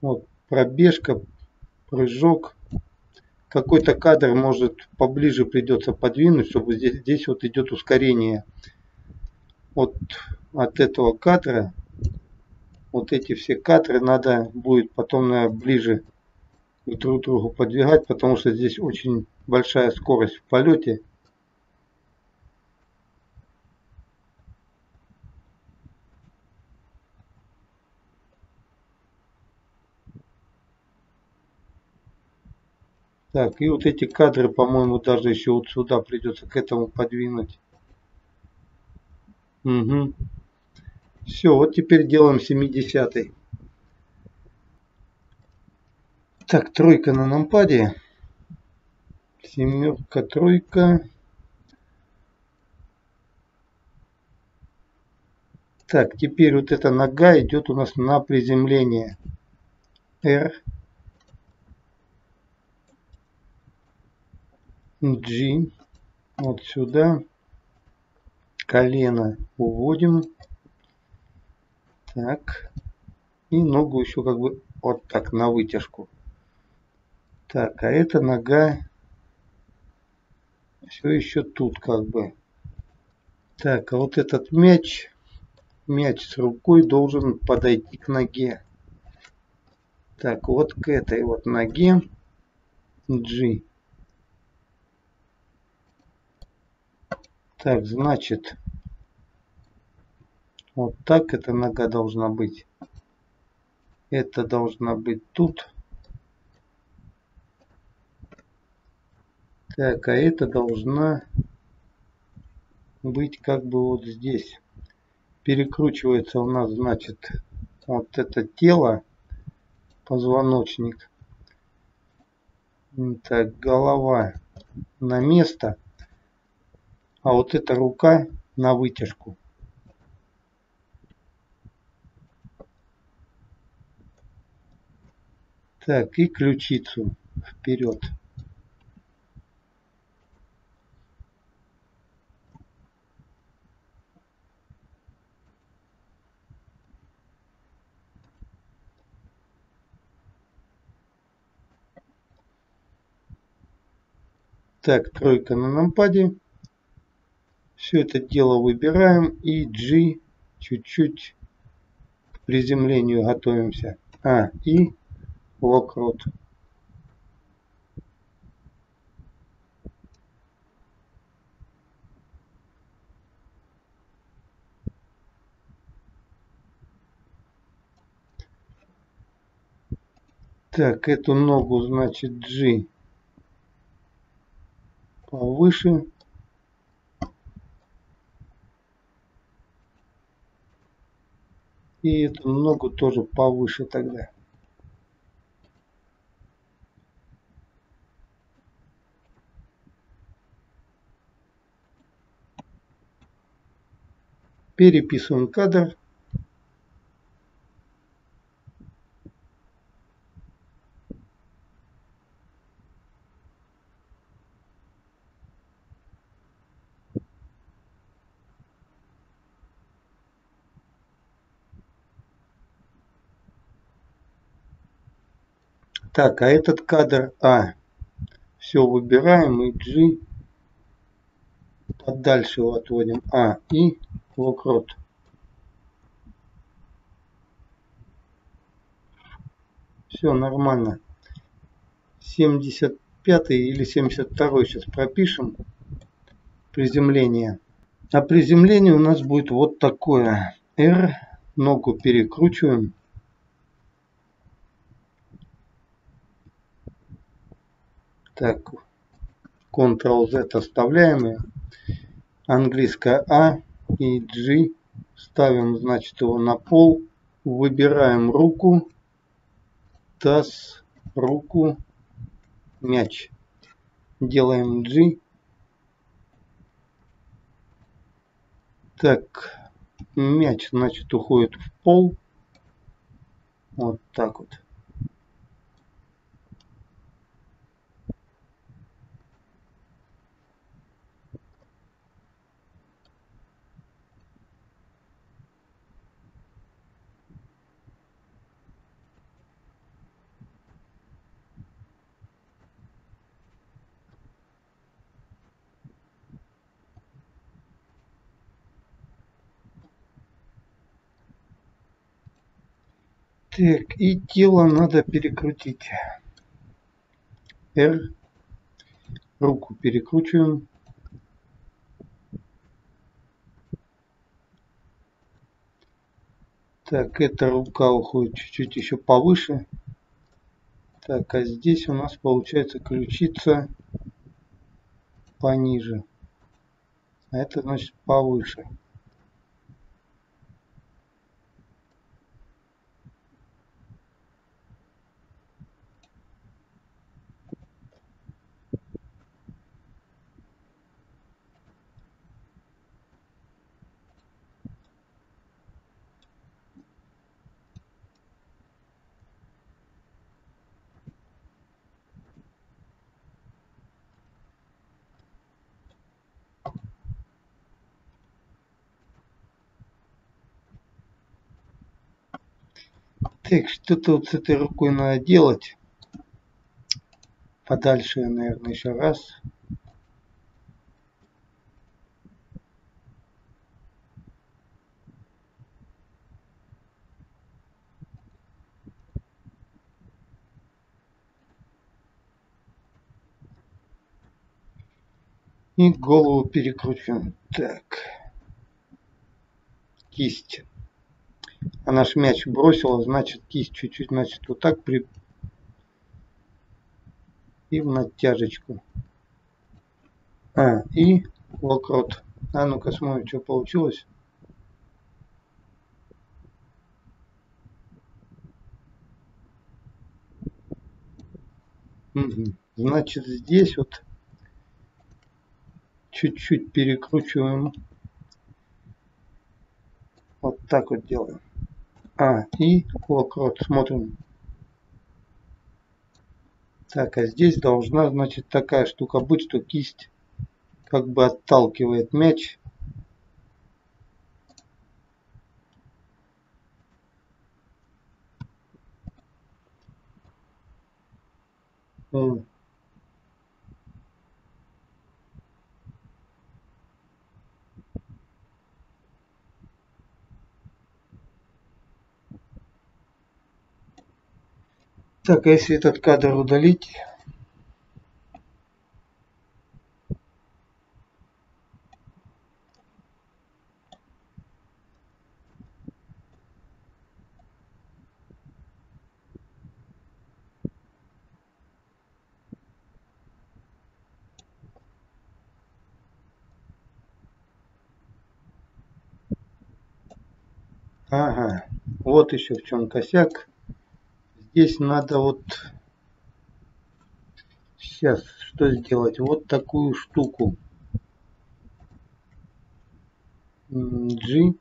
Вот пробежка прыжок какой-то кадр может поближе придется подвинуть, чтобы здесь, здесь вот идет ускорение. Вот от этого кадра, вот эти все кадры надо будет потом наверное, ближе друг к другу подвигать, потому что здесь очень большая скорость в полете. Так, и вот эти кадры, по-моему, даже еще вот сюда придется к этому подвинуть. Угу. Все, вот теперь делаем 70 -й. Так, тройка на нампаде. Семерка, тройка. Так, теперь вот эта нога идет у нас на приземление. R. G вот сюда. Колено уводим. Так. И ногу еще как бы вот так на вытяжку. Так, а эта нога все еще тут как бы. Так, а вот этот мяч, мяч с рукой должен подойти к ноге. Так, вот к этой вот ноге G. Так, значит, вот так эта нога должна быть. Это должна быть тут. Так, а это должна быть как бы вот здесь. Перекручивается у нас, значит, вот это тело, позвоночник. Так, голова на место а вот эта рука на вытяжку. Так, и ключицу вперед. Так, тройка на нампаде. Все это дело выбираем и G чуть-чуть к приземлению готовимся. А, и локрот. Так, эту ногу, значит, G повыше. И эту ногу тоже повыше тогда. Переписываем кадр. Так, а этот кадр А. Все выбираем и G подальше его отводим. А и локрот. Все нормально. 75 или 72 сейчас пропишем приземление. А приземление у нас будет вот такое. R, ногу перекручиваем. Так, Ctrl-Z оставляем ее. Английская А и G. Ставим, значит, его на пол. Выбираем руку, таз, руку, мяч. Делаем G. Так, мяч, значит, уходит в пол. Вот так вот. Так, и тело надо перекрутить. R. Руку перекручиваем. Так, эта рука уходит чуть-чуть еще повыше. Так, а здесь у нас получается ключица пониже. А это значит повыше. Так, что-то вот с этой рукой надо делать. Подальше, наверное, еще раз. И голову перекручиваем. Так. Кисть а наш мяч бросила, значит кисть чуть-чуть, значит вот так при... И в натяжечку. А, и локрот. А ну-ка смотрим, что получилось. Значит здесь вот чуть-чуть перекручиваем. Вот так вот делаем. А, и локрот. Смотрим. Так, а здесь должна, значит, такая штука быть, что кисть как бы отталкивает мяч. Так, а если этот кадр удалить? Ага, вот еще в чем косяк. Здесь надо вот сейчас что сделать? Вот такую штуку. G.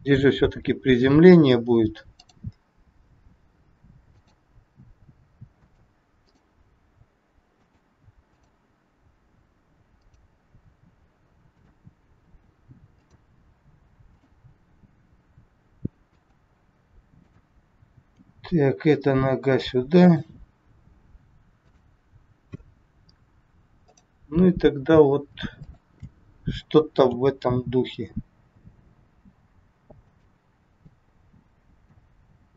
Здесь же все-таки приземление будет. Так, эта нога сюда. Ну и тогда вот что-то в этом духе.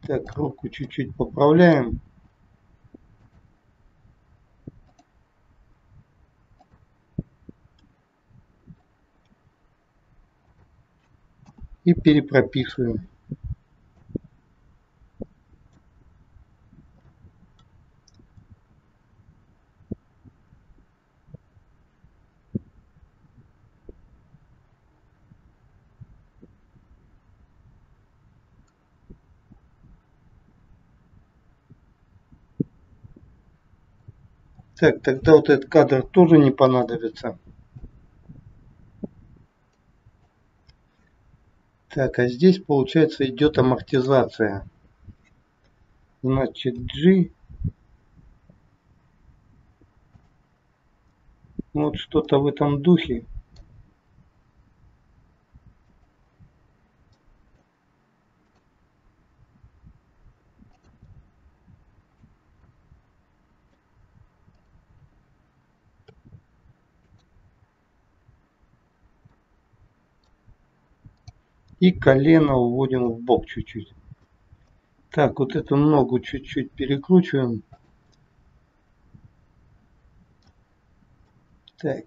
Так, руку чуть-чуть поправляем. И перепрописываем. Так, тогда вот этот кадр тоже не понадобится. Так, а здесь получается идет амортизация. Значит, G. Вот что-то в этом духе. И колено уводим в бок чуть-чуть. Так, вот эту ногу чуть-чуть перекручиваем. Так.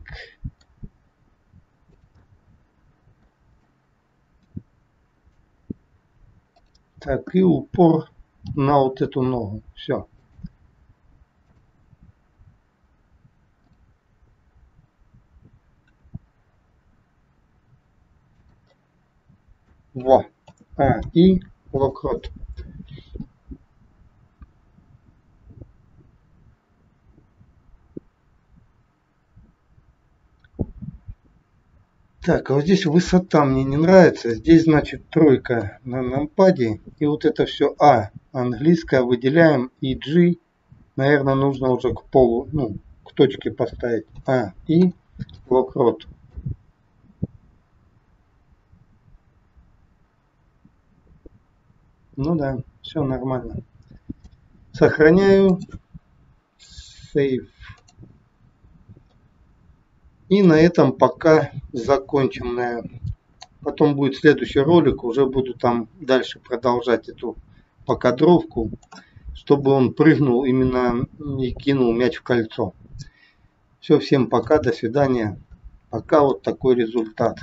Так, и упор на вот эту ногу. Все. Во. А, и локрот. Так, а вот здесь высота мне не нравится. Здесь, значит, тройка на нампаде. И вот это все А английское выделяем. И G, наверное, нужно уже к полу, ну, к точке поставить. А, и локрот. Ну да, все нормально. Сохраняю. Save. И на этом пока закончим, наверное. Потом будет следующий ролик, уже буду там дальше продолжать эту покадровку, чтобы он прыгнул именно и кинул мяч в кольцо. Все, всем пока, до свидания. Пока вот такой результат.